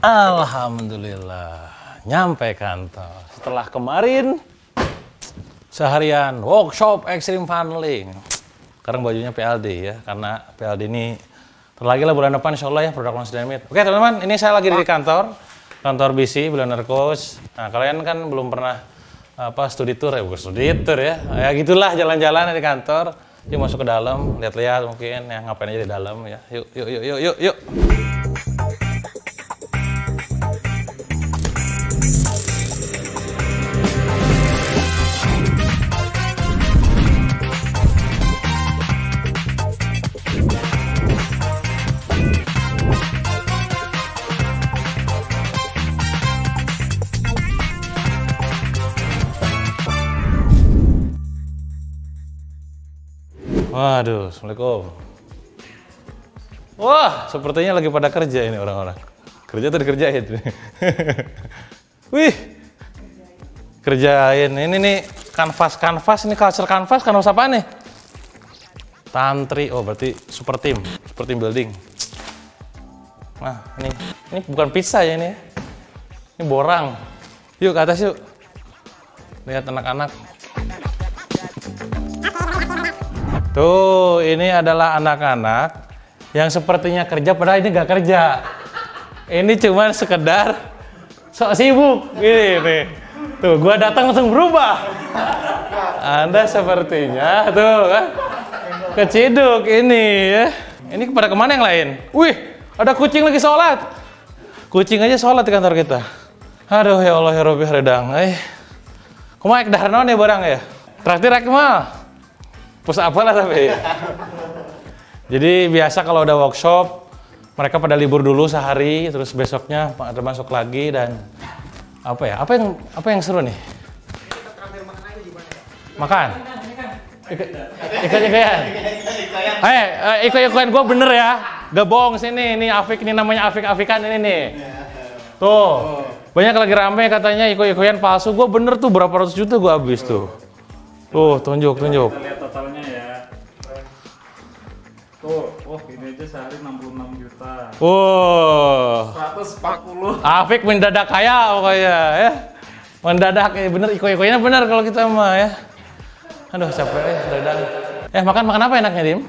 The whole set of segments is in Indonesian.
Alhamdulillah, nyampe kantor. Setelah kemarin seharian workshop extreme funneling. Sekarang bajunya PLD ya, karena PLD ini terlagi lah bulan depan insya Allah ya produk launch dynamite. Oke teman-teman, ini saya lagi di kantor, kantor BC, Billionaire Coach. Nah kalian kan belum pernah apa studi tour ya, bukan studi tour ya. Ya gitulah jalan-jalan di kantor. Yuk masuk ke dalam, lihat-lihat mungkin ya ngapain aja di dalam ya. Yuk, yuk, yuk, yuk, yuk, yuk. Waduh, Assalamualaikum. Wah, sepertinya lagi pada kerja ini orang-orang. Kerja tuh dikerjain. Wih, kerjain. Ini nih kanvas-kanvas, ini culture kanvas, kanvas apa nih? Tantri, oh berarti super team, super team building. Nah, ini, ini bukan pizza ya ini ya. Ini borang. Yuk ke atas yuk. Lihat anak-anak. Tuh, ini adalah anak-anak yang sepertinya kerja padahal ini nggak kerja. Ini cuma sekedar sok sibuk. Ini nih. Tuh, gua datang langsung berubah. Anda sepertinya tuh kan keciduk ini ya. Ini kepada ke mana yang lain? Wih, ada kucing lagi sholat. Kucing aja sholat di kantor kita. Aduh ya Allah ya Rabbi Haridang. Eh, kumaha dah ya barang ya? Traktir Akmal. Pus apa lah tapi. Jadi biasa kalau udah workshop, mereka pada libur dulu sehari, terus besoknya ada masuk lagi dan apa ya? Apa yang apa yang seru nih? Makan. Ikan ikan. Eh, ikan ikan gue bener ya. Gak bohong sini, ini Afik ini namanya Afik Afikan ini nih. Tuh, banyak lagi rame katanya iko-ikoyan palsu. Gue bener tuh berapa ratus juta gue habis tuh. Tuh, tunjuk, tunjuk. Tuh, oh ini aja sehari 66 juta. Wow, 140. Afik mendadak kaya pokoknya ya. Mendadak ya bener, iko-ikonya bener kalau kita mah ya. Aduh capek ya, dadak. Eh makan makan apa enaknya Dim?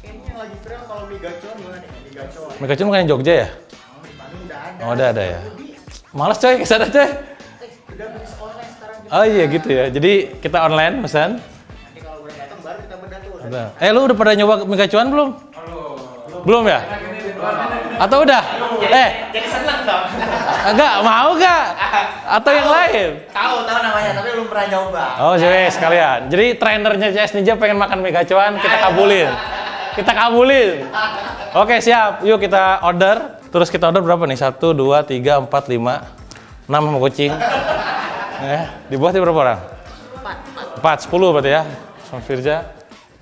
Kayaknya yang lagi viral kalau mie gacor gimana nih? Mie gacor. Mereka cuma makan Jogja ya? Oh, di Bandung udah ada. Oh udah ada ya. Males coy, ke sana coy. Eh, udah online sekarang juga. Oh iya gitu ya. Jadi kita online pesan. Udah. Eh lu udah pada nyoba mie gacuan belum? Belum ya? Atau udah? Eh, Jadi seneng dong. enggak mau gak? Atau yang lain? tahu, tahu namanya, tapi belum pernah nyoba. Oh, jadi sekalian. Jadi trainernya CS Ninja pengen makan mie gacuan, kita kabulin. Kita kabulin. Oke, siap. Yuk kita order. Terus kita order berapa nih? Satu, dua, tiga, empat, lima, enam sama kucing. Eh, di bawah berapa orang? Empat, sepuluh berarti ya. Sama Firja.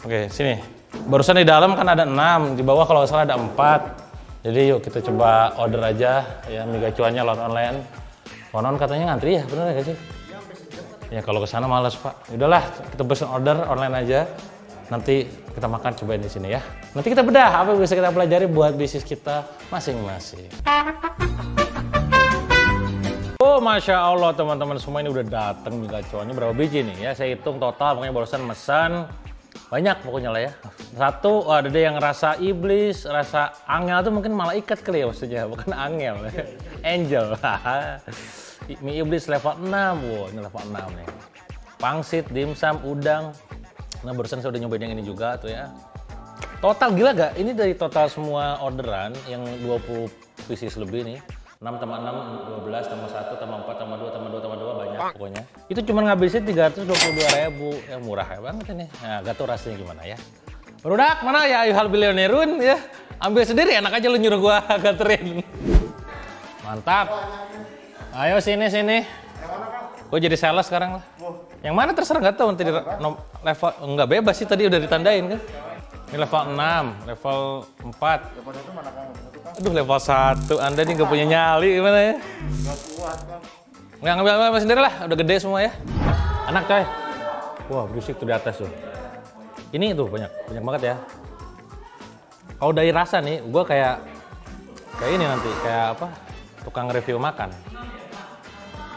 Oke, sini. Barusan di dalam kan ada enam, di bawah kalau nggak salah ada empat. Jadi yuk kita coba order aja ya mie gacuannya lewat online. Konon katanya ngantri ya, bener gak sih? Ya kalau ke sana males pak. Udahlah kita pesen order online aja. Nanti kita makan cobain di sini ya. Nanti kita bedah apa yang bisa kita pelajari buat bisnis kita masing-masing. Oh masya Allah teman-teman semua ini udah datang mie gacuannya berapa biji nih ya? Saya hitung total pokoknya barusan mesan banyak pokoknya lah ya. Satu ada yang rasa iblis, rasa angel tuh mungkin malah ikat kali ya maksudnya, bukan angel, angel. mie iblis level 6, wow ini level 6 nih. Pangsit, dimsum, udang. Nah barusan saya udah nyobain yang ini juga tuh ya. Total gila gak? Ini dari total semua orderan yang 20 pieces lebih nih. 6 tambah 6, 12 tambah 1 tambah 4 tambah 2 tambah 2 tambah 2 banyak pokoknya. Itu cuma ngabisin 322 ribu. Ya murah ya banget ini. Nah gak tau rasanya gimana ya. Berudak mana ya ayuhal bilionerun ya. Ambil sendiri enak aja lu nyuruh gua gaterin. Mantap. Ayo sini sini. Gue jadi sales sekarang lah. Yang mana terserah nggak tahu nanti di level nggak bebas sih tadi udah ditandain kan. Ini level 6, level 4. Aduh level 1, Anda nih nggak punya nyali gimana ya? Nggak ngambil ambil sendiri lah, udah gede semua ya. Anak coy. Wah berisik tuh di atas tuh. Ini tuh banyak, banyak banget ya. Kalau dari rasa nih, gue kayak kayak ini nanti, kayak apa? tukang review makan.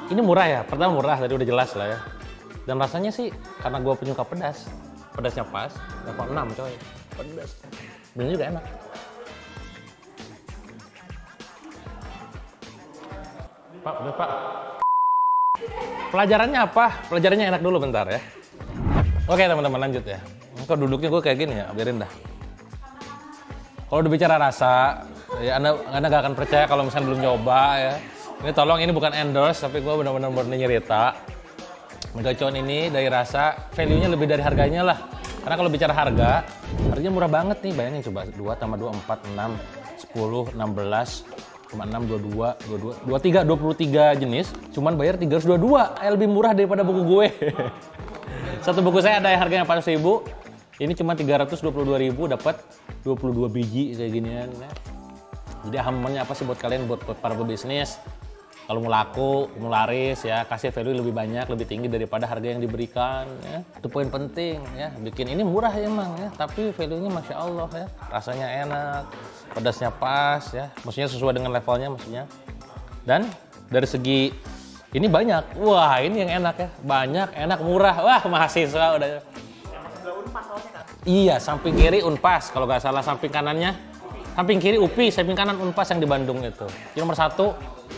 Ini murah ya, pertama murah tadi udah jelas lah ya. Dan rasanya sih karena gue penyuka pedas, pedasnya pas, level 6 coy. Pedas. Bener juga enak. Pak, udah pak. Pelajarannya apa? Pelajarannya enak dulu bentar ya. Oke teman-teman lanjut ya. Kok duduknya gue kayak gini ya, biarin dah. Kalau udah bicara rasa, ya anda, anda gak akan percaya kalau misalnya belum nyoba ya. Ini tolong ini bukan endorse, tapi gue benar-benar murni nyerita. Megacon ini dari rasa, value-nya lebih dari harganya lah. Karena kalau bicara harga, harganya murah banget nih. Bayangin coba, 2 tambah 2, 4, 6, 10, 16, 6, 22, 22, 23, 23 jenis. Cuman bayar 322, eh, lebih murah daripada buku gue. Satu buku saya ada yang harganya 400 ribu, ini cuma 322 ribu dapat 22 biji kayak ginian. Jadi amannya apa sih buat kalian, buat, buat para pebisnis? Kalau mau laku, mau laris ya, kasih value lebih banyak, lebih tinggi daripada harga yang diberikan ya. Itu poin penting ya. Bikin ini murah emang ya, tapi value-nya Masya Allah ya. Rasanya enak, pedasnya pas ya. Maksudnya sesuai dengan levelnya maksudnya. Dan dari segi ini banyak. Wah, ini yang enak ya. Banyak, enak, murah. Wah, mahasiswa udah. Iya, samping kiri Unpas. Kalau nggak salah samping kanannya. Samping kiri UPI, samping kanan Unpas yang di Bandung itu. Jadi nomor satu,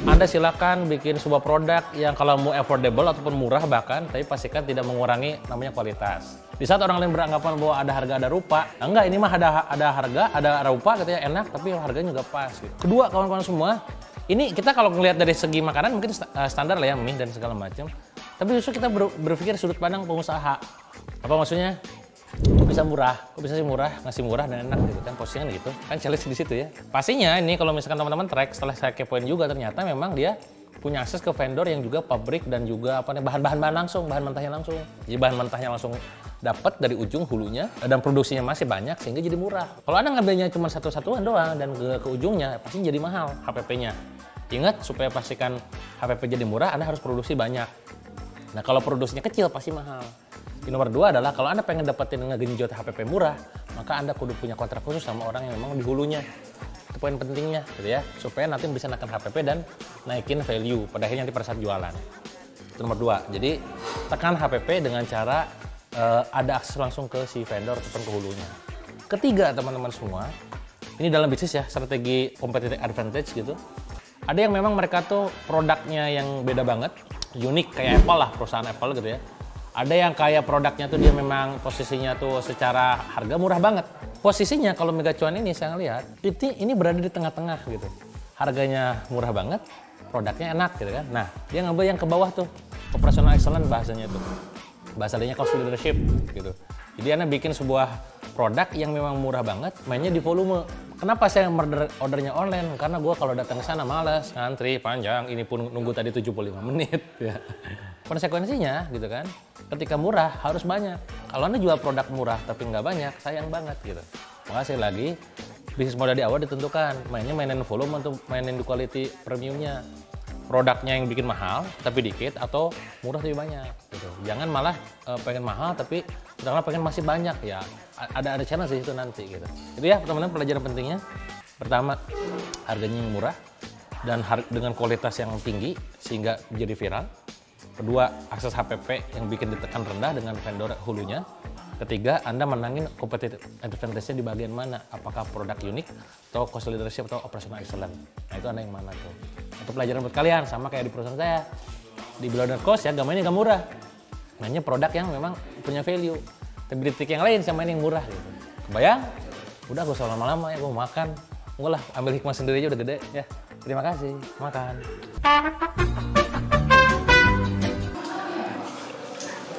Anda silakan bikin sebuah produk yang kalau mau affordable ataupun murah bahkan, tapi pastikan tidak mengurangi namanya kualitas. Di saat orang lain beranggapan bahwa ada harga ada rupa, nah enggak ini mah ada ada harga, ada rupa katanya enak, tapi harganya juga pas. Gitu. Kedua, kawan-kawan semua, ini kita kalau ngelihat dari segi makanan mungkin eh, standar lah ya mie dan segala macam. Tapi justru kita ber- berpikir sudut pandang pengusaha. Apa maksudnya? Kok bisa murah? Kok bisa sih murah? Ngasih murah dan enak gitu kan postingan gitu. Kan challenge di situ ya. Pastinya ini kalau misalkan teman-teman track setelah saya kepoin juga ternyata memang dia punya akses ke vendor yang juga pabrik dan juga apa nih bahan-bahan bahan langsung, bahan mentahnya langsung. Jadi bahan mentahnya langsung dapat dari ujung hulunya dan produksinya masih banyak sehingga jadi murah. Kalau Anda ngambilnya cuma satu-satuan doang dan ke, ke ujungnya pasti jadi mahal HPP-nya. Ingat supaya pastikan HPP jadi murah Anda harus produksi banyak. Nah kalau produksinya kecil pasti mahal. Yang nomor dua adalah kalau Anda pengen dapetin ngegenjot HPP murah, maka Anda kudu punya kontrak khusus sama orang yang memang di hulunya. Itu poin pentingnya gitu ya, supaya nanti bisa naikin HPP dan naikin value pada akhirnya nanti pada saat jualan. Itu nomor dua. Jadi tekan HPP dengan cara eh, ada akses langsung ke si vendor ataupun ke hulunya. Ketiga teman-teman semua, ini dalam bisnis ya strategi competitive advantage gitu. Ada yang memang mereka tuh produknya yang beda banget, unik kayak Apple lah perusahaan Apple gitu ya. Ada yang kayak produknya tuh dia memang posisinya tuh secara harga murah banget. Posisinya kalau Mega Cuan ini saya lihat itu ini berada di tengah-tengah gitu. Harganya murah banget, produknya enak gitu kan. Nah dia ngambil yang ke bawah tuh operational excellence bahasanya tuh bahasa lainnya cost leadership gitu. Jadi anda bikin sebuah produk yang memang murah banget, mainnya di volume. Kenapa saya order ordernya online? Karena gue kalau datang ke sana males, ngantri panjang, ini pun nunggu tadi 75 menit. Ya. Konsekuensinya gitu kan, ketika murah harus banyak. Kalau anda jual produk murah tapi nggak banyak, sayang banget gitu. Makasih lagi, bisnis modal di awal ditentukan. Mainnya mainin volume atau mainin quality premiumnya produknya yang bikin mahal tapi dikit atau murah tapi banyak gitu. Jangan malah eh, pengen mahal tapi sedangkan pengen masih banyak ya. Ada ada challenge di situ nanti gitu. Itu ya teman-teman pelajaran pentingnya. Pertama harganya yang murah dan dengan kualitas yang tinggi sehingga jadi viral. Kedua, akses HPP yang bikin ditekan rendah dengan vendor hulunya. Ketiga, Anda menangin competitive advantage-nya di bagian mana? Apakah produk unik, atau cost leadership, atau operational excellent? Nah, itu Anda yang mana tuh? Itu pelajaran buat kalian, sama kayak di perusahaan saya. Di Below Cost ya, gak mainnya gak murah. Mainnya produk yang memang punya value. Tapi di yang lain, saya main yang murah gitu. Kebayang? Udah, gue usah lama-lama ya, gue makan. Enggak lah, ambil hikmah sendiri aja udah gede ya. Terima kasih, makan.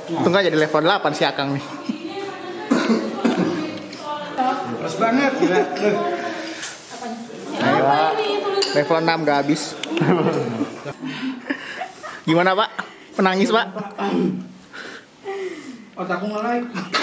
Itu nggak jadi level 8 si Akang nih. Pas banget gila. Duh. Ayo, level 6 gak habis. Gimana Pak? Penangis Pak? Otakku nge-like.